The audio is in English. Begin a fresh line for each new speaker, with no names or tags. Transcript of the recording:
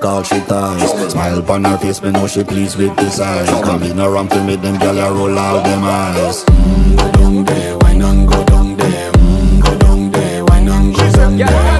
Call she ties Smile on her face, me know she pleased with this eyes Come in around to me, them gal roll out them eyes mm, go down there, why not go down there? Mm, go down there, why not
go down there?